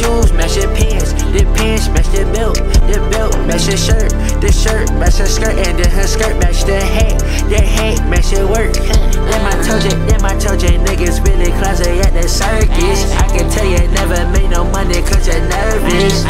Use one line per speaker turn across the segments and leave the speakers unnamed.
shoes match your pants, the pants match the belt, the belt match the shirt, the shirt match her skirt, and then her skirt match the hat, the hat match your work. Then my told you, then my told you niggas really clumsy at the circus. I can tell you never made no money cause you're nervous.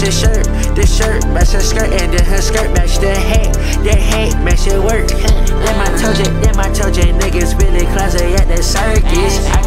Match shirt, the shirt match her skirt, and then her skirt match the hat, the hat match your work. Then told you, then told you niggas really clumsy at the circus.